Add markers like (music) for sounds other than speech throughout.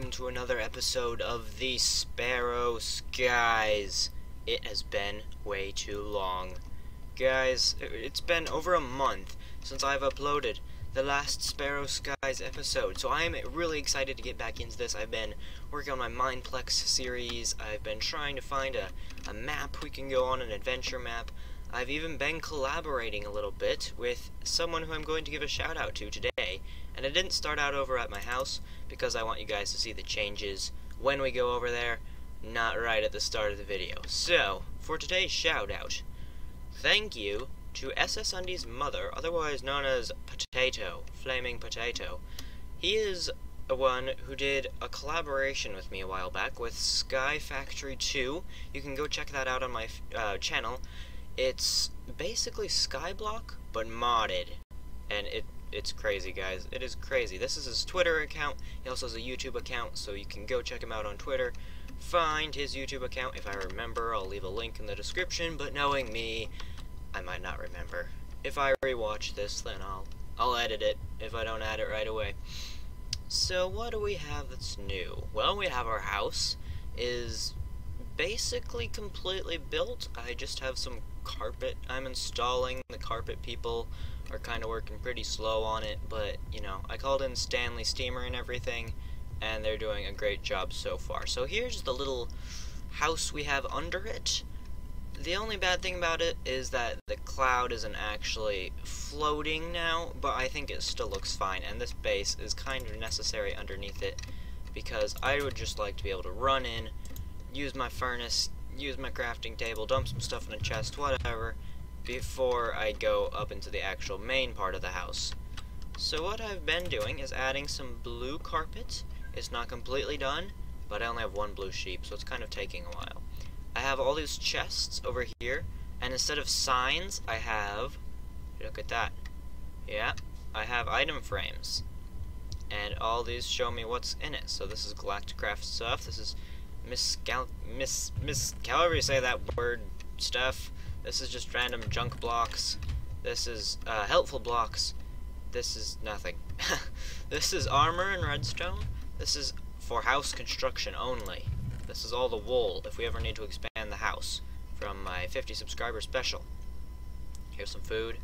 welcome to another episode of the Sparrow Skies. It has been way too long. Guys, it's been over a month since I've uploaded the last Sparrow Skies episode, so I'm really excited to get back into this. I've been working on my Mineplex series, I've been trying to find a, a map we can go on, an adventure map. I've even been collaborating a little bit with someone who I'm going to give a shout out to today. And it didn't start out over at my house because I want you guys to see the changes when we go over there, not right at the start of the video. So, for today's shout out, thank you to SSundee's mother, otherwise known as Potato, Flaming Potato. He is one who did a collaboration with me a while back with Sky Factory 2. You can go check that out on my uh, channel. It's basically Skyblock, but modded. And it it's crazy, guys. It is crazy. This is his Twitter account. He also has a YouTube account, so you can go check him out on Twitter. Find his YouTube account. If I remember, I'll leave a link in the description, but knowing me, I might not remember. If I rewatch this, then I'll I'll edit it if I don't add it right away. So what do we have that's new? Well, we have our house is basically completely built. I just have some carpet I'm installing. The carpet people are kind of working pretty slow on it, but, you know, I called in Stanley Steamer and everything, and they're doing a great job so far. So here's the little house we have under it. The only bad thing about it is that the cloud isn't actually floating now, but I think it still looks fine, and this base is kind of necessary underneath it, because I would just like to be able to run in, use my furnace, use my crafting table, dump some stuff in a chest, whatever, before I go up into the actual main part of the house. So what I've been doing is adding some blue carpet. It's not completely done, but I only have one blue sheep, so it's kind of taking a while. I have all these chests over here, and instead of signs, I have, look at that, yeah, I have item frames. And all these show me what's in it. So this is Galacticraft stuff, this is Miss Miss however you say that word stuff. This is just random junk blocks. This is uh, helpful blocks. This is nothing. (laughs) this is armor and redstone. This is for house construction only. This is all the wool if we ever need to expand the house from my 50 subscriber special. Here's some food.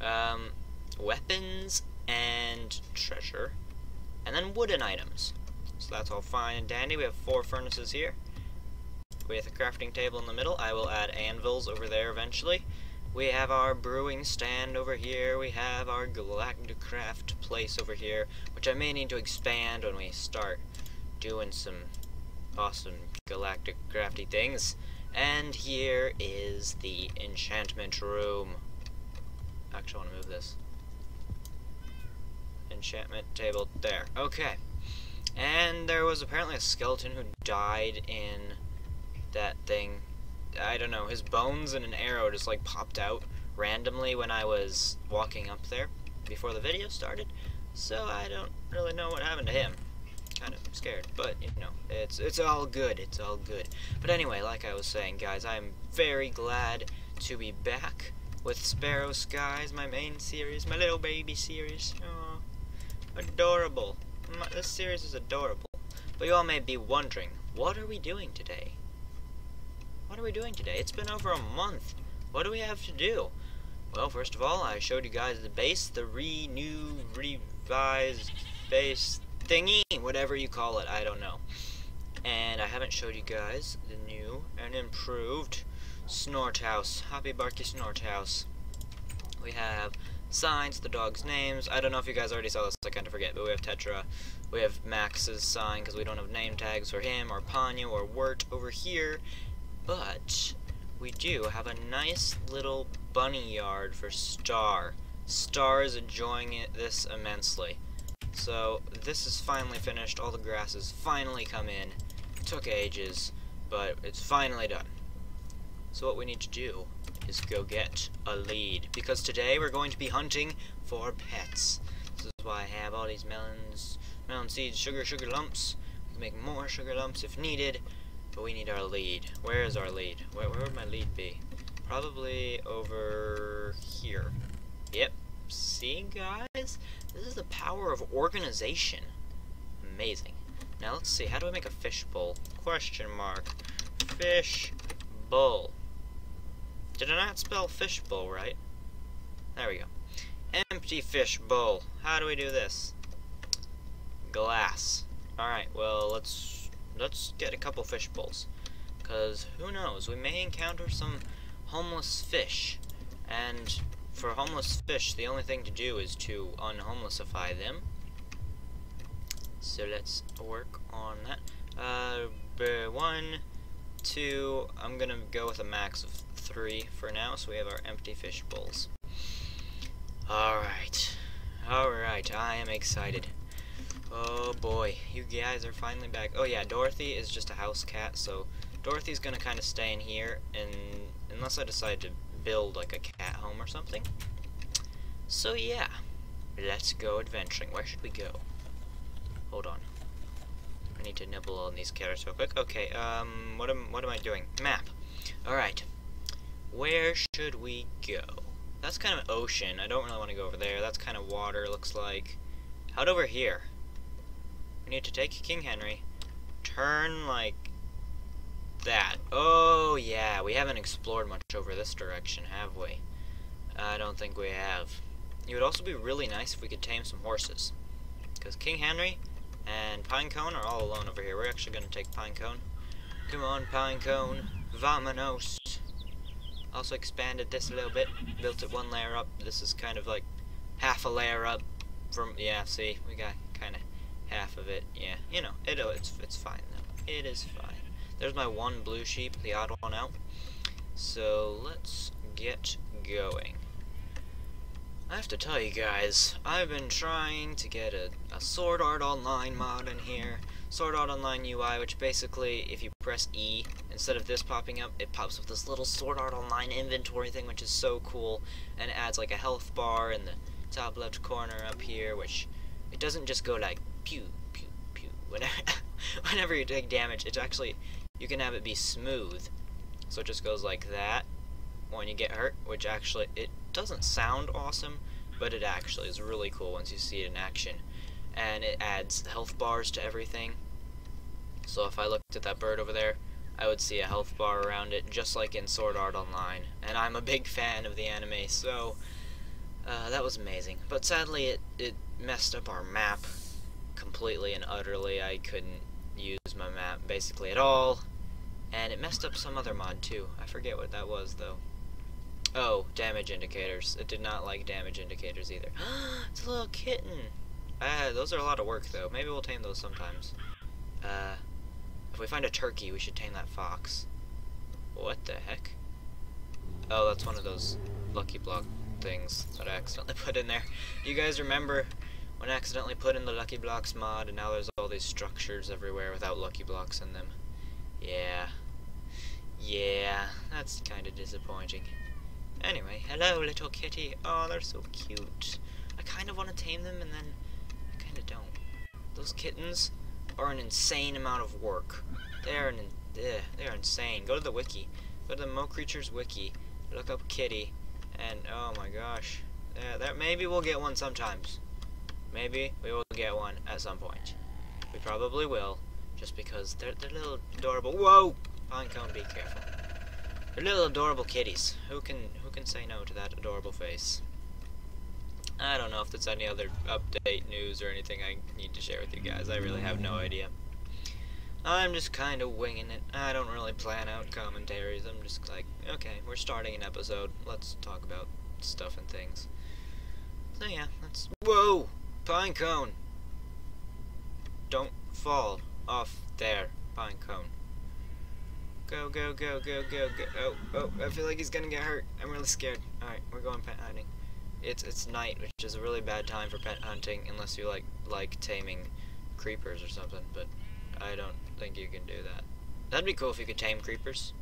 Um, weapons and treasure. And then wooden items. So that's all fine and dandy. We have four furnaces here. With a crafting table in the middle. I will add anvils over there eventually. We have our brewing stand over here. We have our Galacticraft place over here, which I may need to expand when we start doing some awesome galactic crafty things. And here is the enchantment room. I actually, I want to move this. Enchantment table there. Okay. And there was apparently a skeleton who died in that thing. I don't know, his bones and an arrow just like popped out randomly when I was walking up there before the video started. So I don't really know what happened to him kind of scared, but you know, it's it's all good. It's all good. But anyway, like I was saying, guys, I'm very glad to be back with Sparrow Skies, my main series, my little baby series. Oh, adorable. This series is adorable. But you all may be wondering, what are we doing today? What are we doing today? It's been over a month. What do we have to do? Well, first of all, I showed you guys the base, the renew, revised base thingy, whatever you call it, I don't know. And I haven't showed you guys the new and improved Snort House, Happy Barky Snort House. We have signs, the dog's names. I don't know if you guys already saw this, I kind of forget, but we have Tetra. We have Max's sign, because we don't have name tags for him, or Ponyo, or Wirt over here. But, we do have a nice little bunny yard for Star. Star is enjoying it this immensely. So this is finally finished. All the grass has finally come in. It took ages, but it's finally done. So what we need to do is go get a lead. Because today we're going to be hunting for pets. This is why I have all these melons, melon seeds, sugar, sugar lumps. We can make more sugar lumps if needed. But we need our lead. Where is our lead? Where, where would my lead be? Probably over here. Yep. See, guys? This is the power of organization. Amazing. Now let's see, how do I make a fish bowl? Question mark. Fish bowl. Did I not spell fishbowl right? There we go. Empty fishbowl. How do we do this? Glass. Alright, well let's let's get a couple fish bowls. Cause who knows, we may encounter some homeless fish. And for homeless fish, the only thing to do is to unhomelessify them. So let's work on that. Uh, one, two, I'm gonna go with a max of three for now, so we have our empty fish bowls. Alright. Alright, I am excited. Oh boy, you guys are finally back. Oh yeah, Dorothy is just a house cat, so Dorothy's gonna kind of stay in here, and unless I decide to build like a cat home or something. So yeah, let's go adventuring. Where should we go? Hold on. I need to nibble on these carrots real quick. Okay, um, what am what am I doing? Map. All right. Where should we go? That's kind of ocean. I don't really want to go over there. That's kind of water. Looks like. Out over here. We need to take King Henry. Turn like that. Oh yeah, we haven't explored much over this direction, have we? I don't think we have. It would also be really nice if we could tame some horses. Because King Henry and Pinecone are all alone over here. We're actually going to take Pinecone. Come on, Pinecone. Vamonos. Also expanded this a little bit. Built it one layer up. This is kind of like half a layer up from... Yeah, see? We got kind of half of it. Yeah, you know, it, it's, it's fine, though. It is fine. There's my one blue sheep, the odd one out. So, let's get going. I have to tell you guys, I've been trying to get a, a Sword Art Online mod in here. Sword Art Online UI, which basically, if you press E, instead of this popping up, it pops up this little Sword Art Online inventory thing, which is so cool, and it adds like a health bar in the top left corner up here, which it doesn't just go like pew, pew, pew, (laughs) whenever, whenever you take damage, it's actually, you can have it be smooth, so it just goes like that when you get hurt, which actually, it doesn't sound awesome, but it actually is really cool once you see it in action. And it adds health bars to everything. So if I looked at that bird over there, I would see a health bar around it, just like in Sword Art Online. And I'm a big fan of the anime, so uh, that was amazing. But sadly, it, it messed up our map completely and utterly. I couldn't use my map basically at all. And it messed up some other mod too. I forget what that was though. Oh, damage indicators. It did not like damage indicators either. (gasps) it's a little kitten. Uh, those are a lot of work, though. Maybe we'll tame those sometimes. Uh, if we find a turkey, we should tame that fox. What the heck? Oh, that's one of those Lucky Block things that I accidentally (laughs) put in there. You guys remember when I accidentally put in the Lucky Blocks mod, and now there's all these structures everywhere without Lucky Blocks in them? Yeah. Yeah, that's kind of disappointing. Anyway, hello little kitty. Oh, they're so cute. I kind of want to tame them and then I kind of don't. Those kittens are an insane amount of work. They are an ugh, eh, they are insane. Go to the wiki. Go to the Mo Creatures wiki. Look up kitty and oh my gosh. Yeah, that maybe we'll get one sometimes. Maybe we will get one at some point. We probably will, just because they're they're little adorable. Whoa! Pinecone, be careful. They're little adorable kitties. Who can who can say no to that adorable face? I don't know if there's any other update news or anything I need to share with you guys. I really have no idea. I'm just kind of winging it. I don't really plan out commentaries. I'm just like, okay, we're starting an episode. Let's talk about stuff and things. So yeah, let's... Whoa! Pine cone! Don't fall off there, pine cone. Go, go, go, go, go, go. Oh, oh, I feel like he's gonna get hurt. I'm really scared. Alright, we're going pet hunting. It's it's night, which is a really bad time for pet hunting unless you like like taming creepers or something, but I don't think you can do that. That'd be cool if you could tame creepers.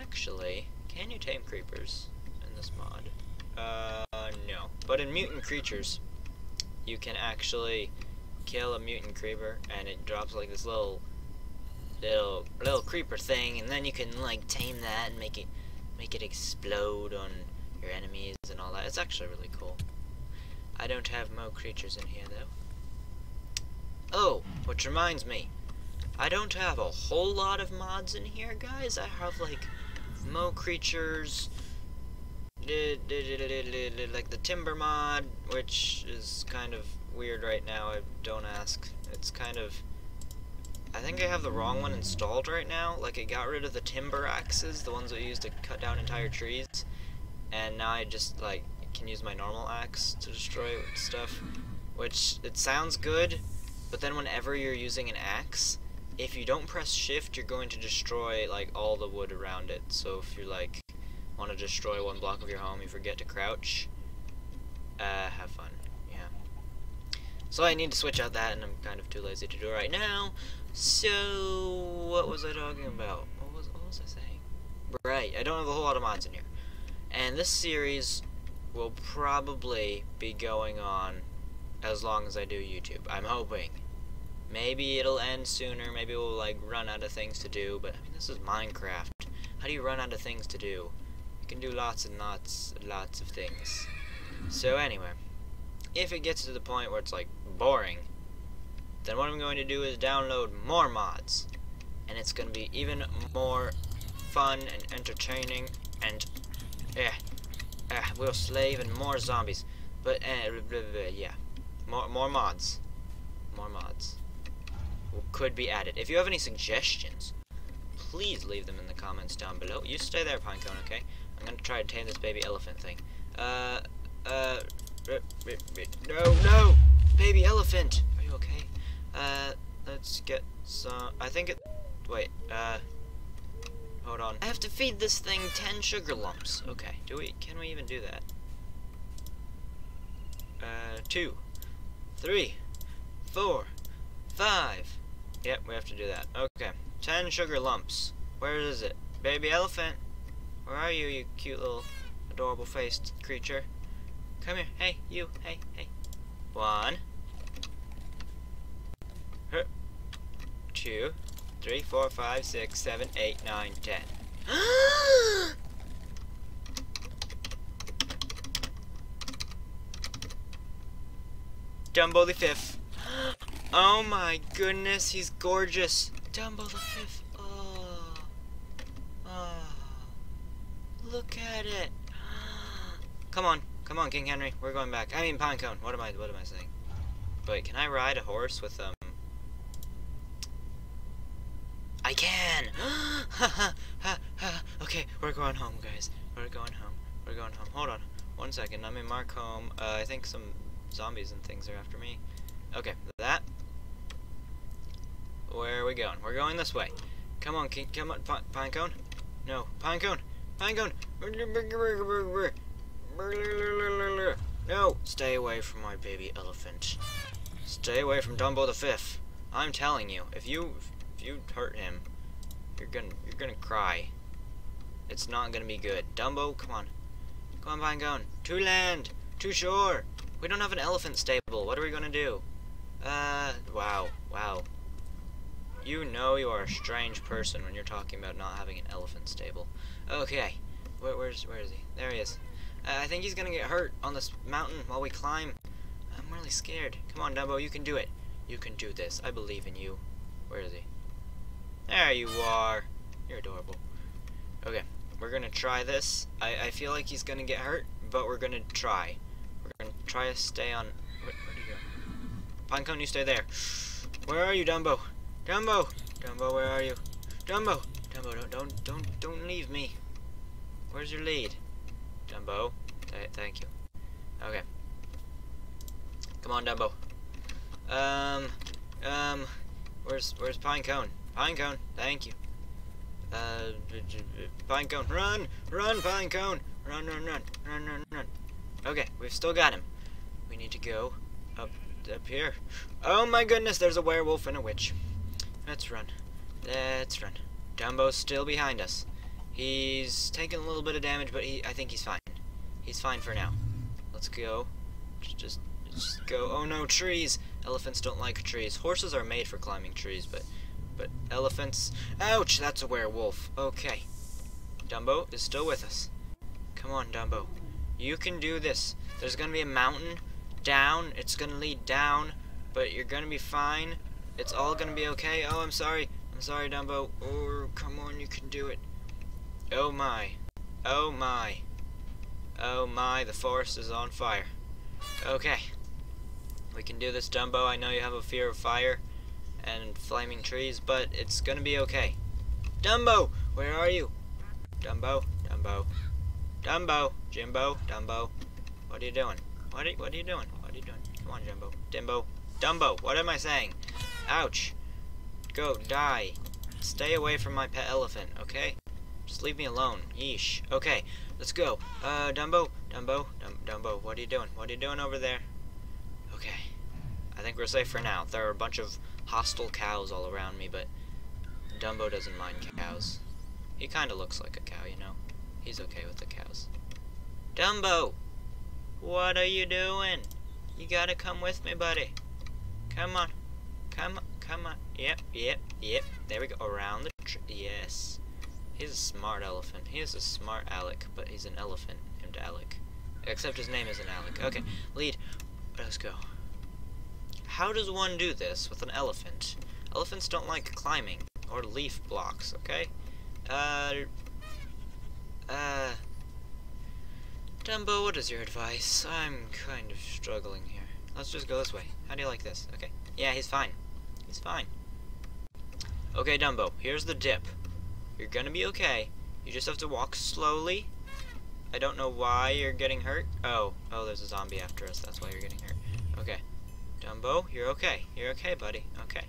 Actually, can you tame creepers in this mod? Uh, no. But in Mutant Creatures, you can actually kill a mutant creeper and it drops like this little little little creeper thing, and then you can like tame that and make it make it explode on your enemies and all that. It's actually really cool. I don't have mo creatures in here though. Oh, which reminds me, I don't have a whole lot of mods in here, guys. I have like Mo creatures, like the timber mod, which is kind of weird right now. I don't ask. It's kind of. I think I have the wrong one installed right now. Like it got rid of the timber axes, the ones that we used to cut down entire trees, and now I just like can use my normal axe to destroy stuff, which it sounds good, but then whenever you're using an axe, if you don't press shift, you're going to destroy like all the wood around it. So if you like want to destroy one block of your home, you forget to crouch. Uh, have fun. Yeah. So I need to switch out that, and I'm kind of too lazy to do it right now. So what was I talking about? What was what was I saying? Right. I don't have a whole lot of mods in here, and this series will probably be going on as long as I do YouTube. I'm hoping. Maybe it'll end sooner, maybe we'll like run out of things to do, but I mean, this is Minecraft. How do you run out of things to do? You can do lots and lots and lots of things. So anyway, if it gets to the point where it's like boring, then what I'm going to do is download more mods. And it's going to be even more fun and entertaining and eh, eh, we'll slave and more zombies. But eh, blah, blah, blah, yeah, more more mods, more mods could be added. If you have any suggestions, please leave them in the comments down below. You stay there, Pinecone, okay? I'm gonna try to tame this baby elephant thing. Uh, uh, no, no! Baby elephant! Are you okay? Uh, let's get some, I think it, wait, uh, hold on. I have to feed this thing 10 sugar lumps. Okay, do we, can we even do that? Uh, two, three, four, five, Yep, we have to do that. Okay. Ten sugar lumps. Where is it? Baby elephant. Where are you, you cute little adorable faced creature? Come here. Hey, you. Hey, hey. One. Two. Three, four, five, six, seven, eight, nine, ten. (gasps) Dumbo the fifth. Oh my goodness, he's gorgeous. Dumbo the fifth. Oh. Oh. Look at it. (gasps) Come on. Come on, King Henry. We're going back. I mean, Pinecone. What am I, what am I saying? Wait, can I ride a horse with, um... I can! (gasps) okay, we're going home, guys. We're going home. We're going home. Hold on. One second. Let me mark home. Uh, I think some zombies and things are after me. Okay, that where are we going? We're going this way. Come on, come on, pine cone. No, pine cone, pine cone. No, stay away from my baby elephant. Stay away from Dumbo the Fifth. I'm telling you, if you if you hurt him, you're gonna you're gonna cry. It's not gonna be good. Dumbo, come on, come on, Pinecone. To land, to shore. We don't have an elephant stable. What are we gonna do? Uh, wow, wow. You know you are a strange person when you're talking about not having an elephant stable. Okay. Where, where's, where is he? There he is. Uh, I think he's gonna get hurt on this mountain while we climb. I'm really scared. Come on, Dumbo, you can do it. You can do this. I believe in you. Where is he? There you are. You're adorable. Okay, we're gonna try this. I, I feel like he's gonna get hurt, but we're gonna try. We're gonna try to stay on... Where, where'd he go? Pinecone, you stay there. Where are you, Dumbo? Dumbo! Dumbo, where are you? Dumbo! Dumbo, don't, don't, don't, don't leave me. Where's your lead? Dumbo. Th thank you. Okay. Come on, Dumbo. Um, um, where's, where's Pinecone? Pinecone, thank you. Uh, Pinecone, run! Run, Pinecone! Run, run, run, run, run, run. Okay, we've still got him. We need to go up, up here. Oh my goodness, there's a werewolf and a witch. Let's run. Let's run. Dumbo's still behind us. He's taking a little bit of damage, but he, I think he's fine. He's fine for now. Let's go. Just, just, just go. Oh no, trees! Elephants don't like trees. Horses are made for climbing trees, but, but elephants... Ouch! That's a werewolf. Okay. Dumbo is still with us. Come on, Dumbo. You can do this. There's gonna be a mountain down. It's gonna lead down but you're gonna be fine. It's all gonna be okay. Oh, I'm sorry. I'm sorry, Dumbo. Oh, come on, you can do it. Oh my. Oh my. Oh my, the forest is on fire. Okay. We can do this, Dumbo. I know you have a fear of fire and flaming trees, but it's gonna be okay. Dumbo! Where are you? Dumbo? Dumbo? Dumbo! Jimbo? Dumbo? What are you doing? What are, what are you doing? What are you doing? Come on, Jimbo. Dimbo. Dumbo! What am I saying? Ouch! Go, die. Stay away from my pet elephant, okay? Just leave me alone. Yeesh. Okay, let's go. Uh, Dumbo? Dumbo? Dum Dumbo, what are you doing? What are you doing over there? Okay. I think we're safe for now. There are a bunch of hostile cows all around me, but Dumbo doesn't mind cows. He kind of looks like a cow, you know? He's okay with the cows. Dumbo! What are you doing? You gotta come with me, buddy. Come on. Come on. Come on. Yep, yep, yep. There we go. Around the. Yes. He's a smart elephant. He is a smart Alec, but he's an elephant named Alec. Except his name isn't Alec. Okay, lead. Let's go. How does one do this with an elephant? Elephants don't like climbing or leaf blocks, okay? Uh, uh, Dumbo, what is your advice? I'm kind of struggling here. Let's just go this way. How do you like this? Okay. Yeah, he's fine. He's fine. Okay, Dumbo, here's the dip. You're gonna be okay. You just have to walk slowly. I don't know why you're getting hurt. Oh, oh, there's a zombie after us. That's why you're getting hurt. Okay. Dumbo, you're okay. You're okay, buddy. Okay.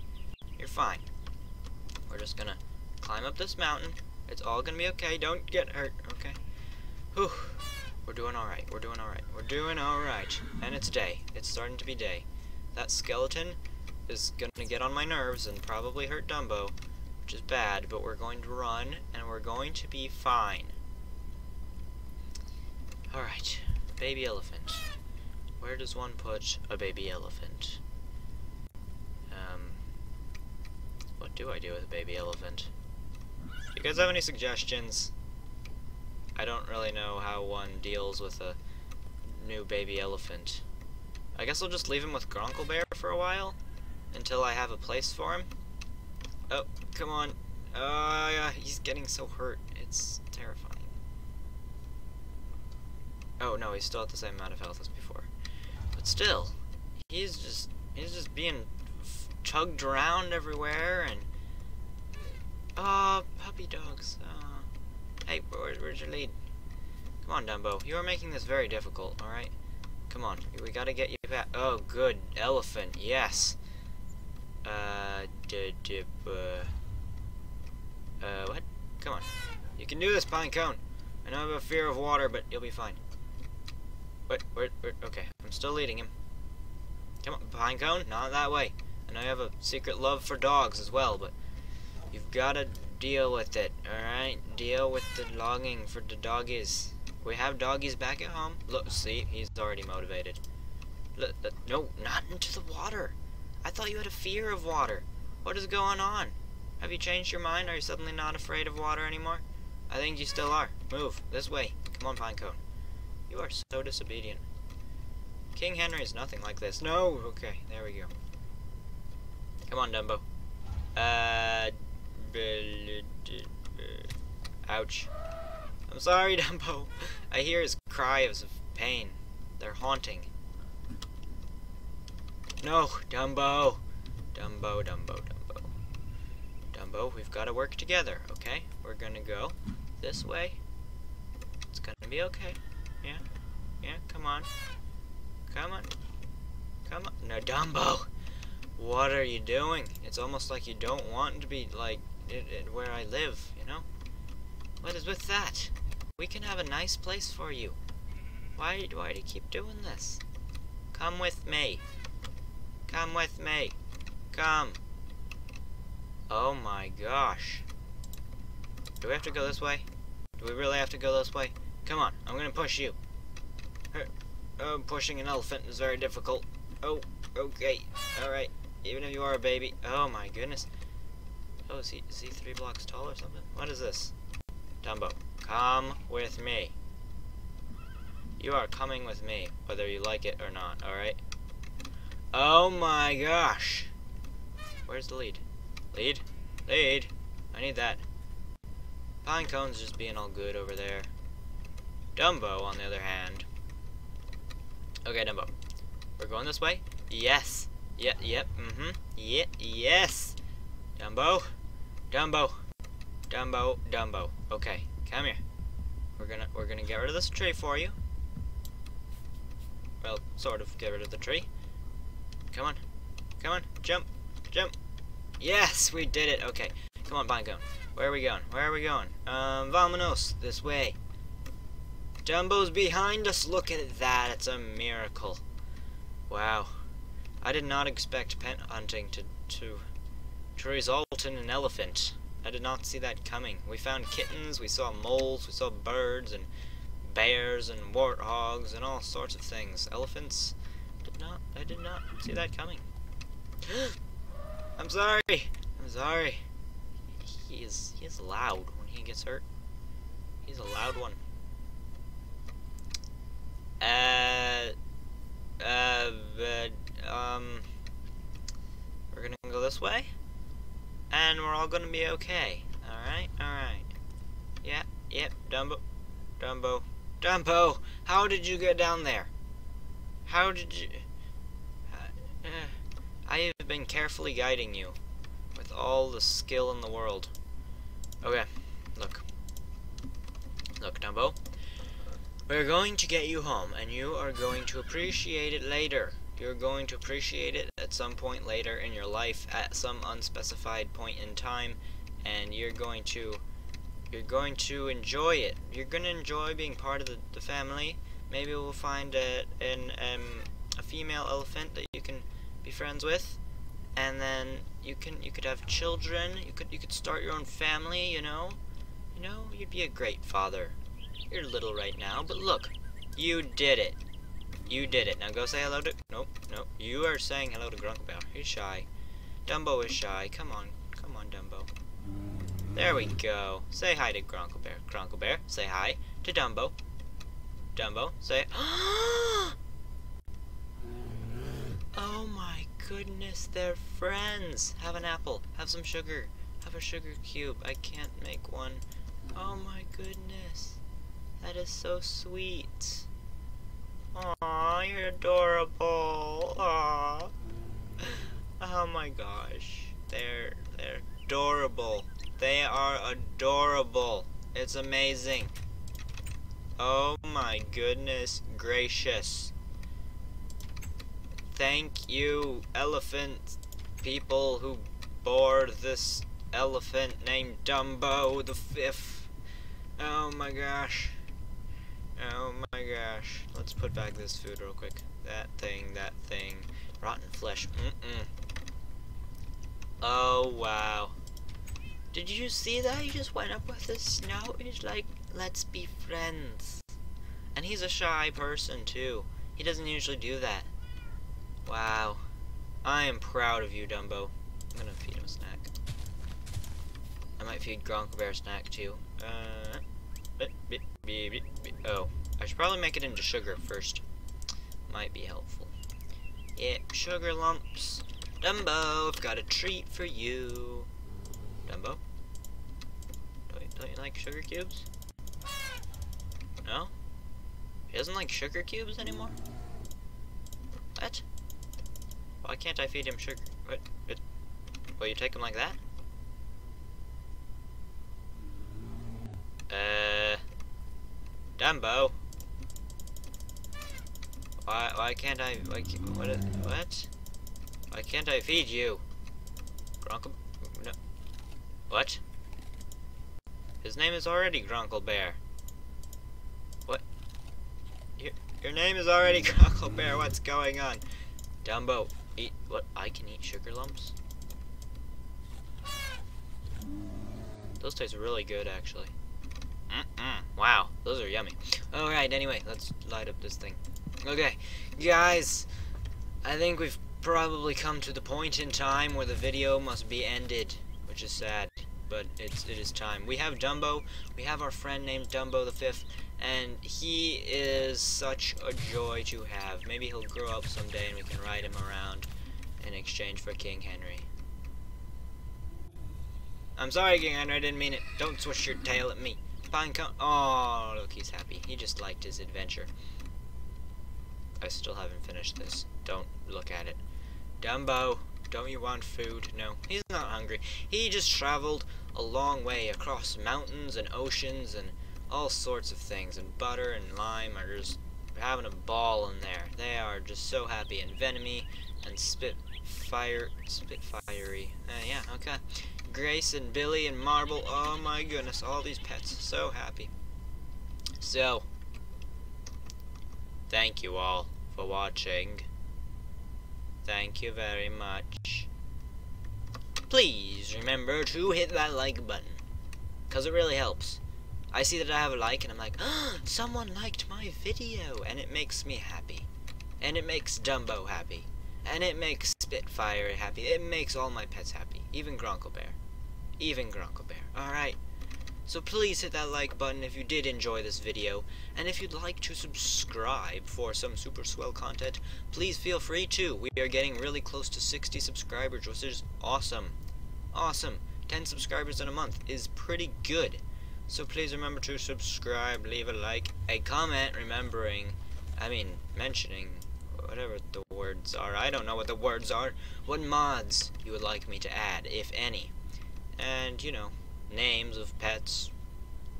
You're fine. We're just gonna climb up this mountain. It's all gonna be okay. Don't get hurt, okay? Whew. We're doing alright. We're doing alright. We're doing alright. And it's day. It's starting to be day. That skeleton is gonna get on my nerves and probably hurt Dumbo, which is bad, but we're going to run and we're going to be fine. Alright. Baby elephant. Where does one put a baby elephant? Um, what do I do with a baby elephant? Do you guys have any suggestions? I don't really know how one deals with a new baby elephant. I guess I'll just leave him with Grunkle Bear for a while until I have a place for him. Oh, come on. Uh, he's getting so hurt. It's terrifying. Oh no, he's still at the same amount of health as. Still, he's just he's just being chugged around everywhere and oh, puppy dogs. Uh, hey, where, where's your lead? Come on, Dumbo. You are making this very difficult. All right. Come on, we gotta get you back. Oh, good elephant. Yes. Uh, d d uh, uh, what? Come on. You can do this, Pinecone. I know I have a fear of water, but you'll be fine. Wait, wait, wait, okay. I'm still leading him. Come on, Pinecone, not that way. I know you have a secret love for dogs as well, but you've gotta deal with it, alright? Deal with the longing for the doggies. We have doggies back at home. Look, see, he's already motivated. Look, look, no, not into the water. I thought you had a fear of water. What is going on? Have you changed your mind? Are you suddenly not afraid of water anymore? I think you still are. Move, this way. Come on, Pinecone. You are so disobedient. King Henry is nothing like this. No! Okay, there we go. Come on, Dumbo. Uh... Ouch. I'm sorry, (laughs) Dumbo. I hear his cries of pain. They're haunting. No, Dumbo. Dumbo, Dumbo, Dumbo. Dumbo, we've got to work together, okay? We're gonna go this way. It's gonna be okay. Yeah? Yeah, come on. Come on. Come on. No, Dumbo! What are you doing? It's almost like you don't want to be, like, it, it, where I live, you know? What is with that? We can have a nice place for you. Why, why do you keep doing this? Come with me. Come with me. Come. Oh my gosh. Do we have to go this way? Do we really have to go this way? Come on, I'm gonna push you. Oh, pushing an elephant is very difficult. Oh, okay. Alright. Even if you are a baby. Oh my goodness. Oh, is he, is he three blocks tall or something? What is this? Dumbo, come with me. You are coming with me, whether you like it or not, alright? Oh my gosh. Where's the lead? Lead? Lead? I need that. Pinecone's just being all good over there. Dumbo, on the other hand. Okay, Dumbo. We're going this way? Yes. Yep, yep, mm-hmm. Yep, yes. Dumbo. Dumbo. Dumbo. Dumbo. Okay, come here. We're gonna we're gonna get rid of this tree for you. Well, sort of get rid of the tree. Come on. Come on. Jump. Jump. Yes, we did it. Okay. Come on, Pinecone. Where are we going? Where are we going? Um, vamonos. This way. Dumbo's behind us. Look at that. It's a miracle. Wow. I did not expect pet hunting to, to, to result in an elephant. I did not see that coming. We found kittens, we saw moles, we saw birds and bears and warthogs and all sorts of things. Elephants did not I did not see that coming. (gasps) I'm sorry. I'm sorry. He is he is loud when he gets hurt. He's a loud one. Uh uh but um, we're gonna go this way, and we're all gonna be okay. All right, all right. Yeah, yep. Dumbo, Dumbo, Dumbo. How did you get down there? How did you? Uh, uh, I have been carefully guiding you with all the skill in the world. Okay, look. Look, Dumbo. We're going to get you home, and you are going to appreciate it later. You're going to appreciate it at some point later in your life, at some unspecified point in time, and you're going to you're going to enjoy it. You're going to enjoy being part of the, the family. Maybe we'll find a, an, um, a female elephant that you can be friends with, and then you can you could have children. You could you could start your own family. You know, you know, you'd be a great father. You're little right now, but look, you did it. You did it. Now go say hello to... Nope, nope. You are saying hello to Grunkle Bear. He's shy. Dumbo is shy. Come on. Come on, Dumbo. There we go. Say hi to Grunkle Bear. Grunkle Bear, say hi to Dumbo. Dumbo, say... (gasps) oh my goodness, they're friends. Have an apple. Have some sugar. Have a sugar cube. I can't make one. Oh my goodness. That is so sweet. Aw, you're adorable. Aw. Oh my gosh. They're they're adorable. They are adorable. It's amazing. Oh my goodness gracious. Thank you, elephant people who bore this elephant named Dumbo the fifth. Oh my gosh. Oh my gosh. Let's put back this food real quick. That thing, that thing. Rotten flesh. Mm-mm. Oh, wow. Did you see that? He just went up with the snow. He's like, let's be friends. And he's a shy person, too. He doesn't usually do that. Wow. I am proud of you, Dumbo. I'm gonna feed him a snack. I might feed Grunkle Bear a snack, too. Uh... Oh, I should probably make it into sugar first. Might be helpful. Yeah, sugar lumps. Dumbo, I've got a treat for you. Dumbo? Don't you, don't you like sugar cubes? No? He doesn't like sugar cubes anymore? What? Why can't I feed him sugar? What? Will you take him like that? Uh, Dumbo. Why? Why can't I? Why, what? What? Why can't I feed you? Grunkle? No. What? His name is already Grunkle Bear. What? Your your name is already (laughs) Grunkle Bear. What's going on? Dumbo, eat what? I can eat sugar lumps. Those taste really good, actually. Mm -mm. Wow, those are yummy. Alright, anyway, let's light up this thing. Okay, guys, I think we've probably come to the point in time where the video must be ended, which is sad, but it's, it is time. We have Dumbo, we have our friend named Dumbo the Fifth, and he is such a joy to have. Maybe he'll grow up someday and we can ride him around in exchange for King Henry. I'm sorry, King Henry, I didn't mean it. Don't swish your tail at me. Oh, look, he's happy. He just liked his adventure. I still haven't finished this. Don't look at it. Dumbo, don't you want food? No, he's not hungry. He just traveled a long way across mountains and oceans and all sorts of things. And butter and lime are just having a ball in there. They are just so happy. And Venomy and Spitfire, Spitfiery. Uh, yeah, okay. Grace and Billy and Marble. Oh my goodness, all these pets. So happy. So, thank you all for watching. Thank you very much. Please remember to hit that like button. Because it really helps. I see that I have a like and I'm like, oh, (gasps) someone liked my video. And it makes me happy. And it makes Dumbo happy. And it makes Spitfire happy. It makes all my pets happy. Even Grunkle Bear. Even Grunkle Bear. Alright. So please hit that like button if you did enjoy this video, and if you'd like to subscribe for some super swell content, please feel free to. We are getting really close to 60 subscribers, which is awesome. Awesome. 10 subscribers in a month is pretty good. So please remember to subscribe, leave a like, a comment remembering, I mean, mentioning, whatever the words are. I don't know what the words are. What mods you would like me to add, if any and you know names of pets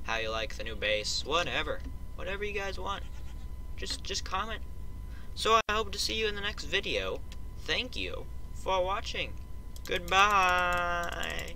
how you like the new base whatever. Whatever you guys want. Just just comment. So I hope to see you in the next video. Thank you for watching. Goodbye